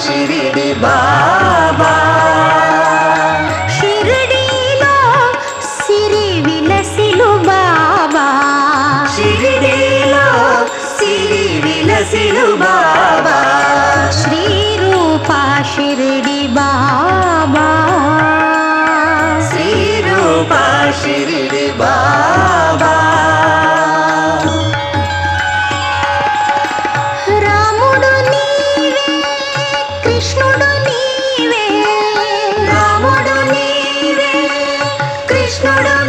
शिडि बाबा शिर्डिला सिरि बु बाबा शिर्ड सिरि वि न सिलु बाबा श्रीरूपा शिर्डि बा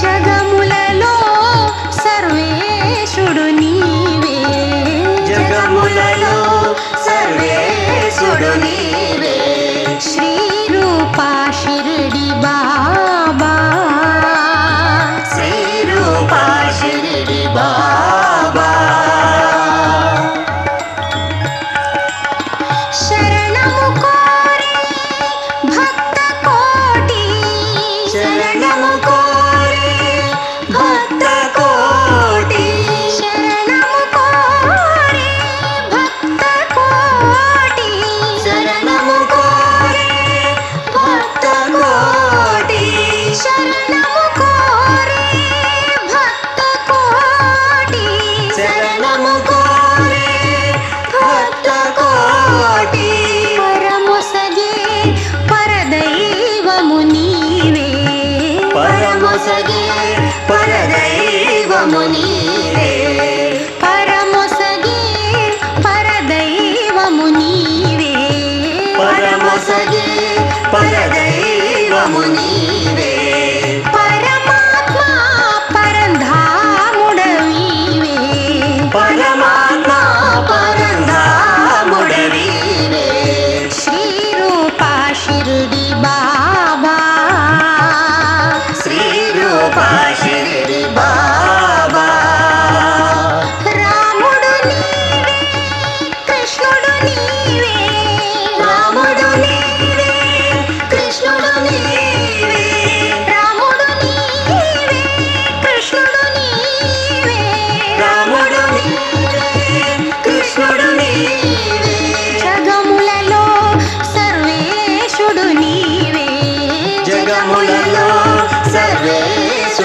ಶಗಾ 包饺